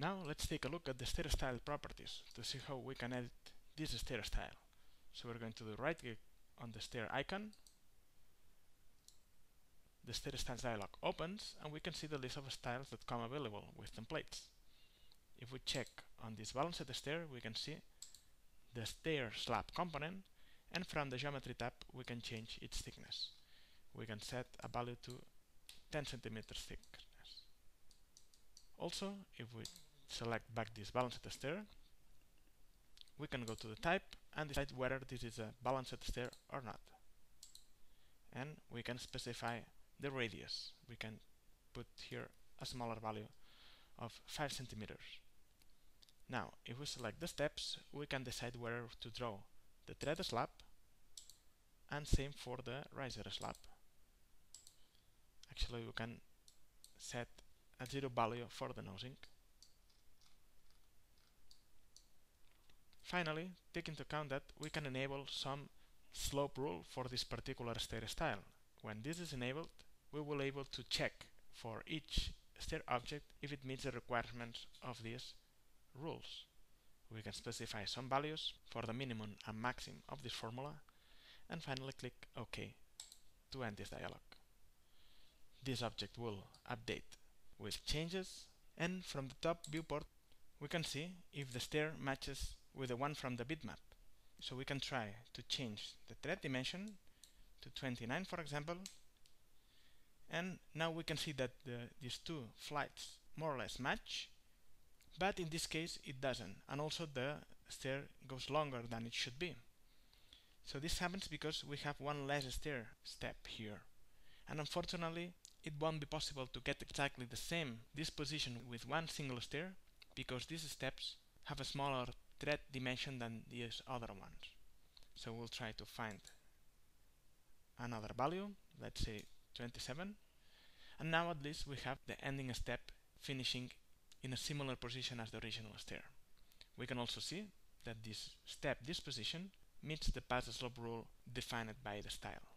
Now let's take a look at the stair style properties to see how we can edit this stair style. So we're going to do right click on the stair icon. The stair styles dialog opens and we can see the list of styles that come available with templates. If we check on this balanced stair, we can see the stair slab component and from the geometry tab we can change its thickness. We can set a value to 10 centimeters thickness. Also, if we select back this balanced stair, we can go to the type and decide whether this is a balanced stair or not. And we can specify the radius. We can put here a smaller value of 5 centimeters. Now, if we select the steps, we can decide whether to draw the tread slab and same for the riser slab. Actually, we can set a zero value for the nosing. Finally, take into account that we can enable some slope rule for this particular stair style. When this is enabled, we will be able to check for each stair object if it meets the requirements of these rules. We can specify some values for the minimum and maximum of this formula and finally click OK to end this dialog. This object will update with changes and from the top viewport we can see if the stair matches with the one from the bitmap. So we can try to change the tread dimension to 29 for example and now we can see that the, these two flights more or less match but in this case it doesn't and also the stair goes longer than it should be. So this happens because we have one less stair step here and unfortunately it won't be possible to get exactly the same disposition with one single stair because these steps have a smaller tread dimension than these other ones. So we'll try to find another value, let's say 27, and now at least we have the ending step finishing in a similar position as the original stair. We can also see that this step disposition meets the path slope rule defined by the style.